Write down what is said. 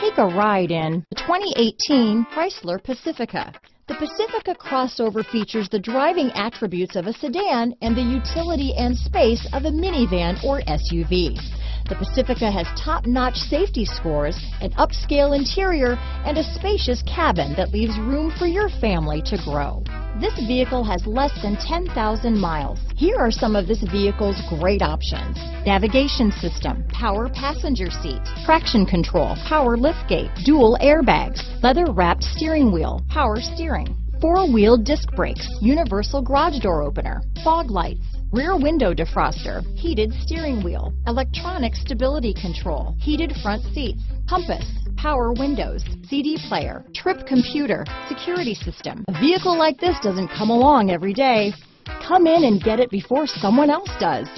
Take a ride in the 2018 Chrysler Pacifica. The Pacifica crossover features the driving attributes of a sedan and the utility and space of a minivan or SUV. The Pacifica has top-notch safety scores, an upscale interior, and a spacious cabin that leaves room for your family to grow. This vehicle has less than 10,000 miles. Here are some of this vehicle's great options. Navigation system, power passenger seat, traction control, power liftgate, dual airbags, leather wrapped steering wheel, power steering, four-wheel disc brakes, universal garage door opener, fog lights, rear window defroster, heated steering wheel, electronic stability control, heated front seats, compass, power windows, CD player, trip computer, security system. A vehicle like this doesn't come along every day. Come in and get it before someone else does.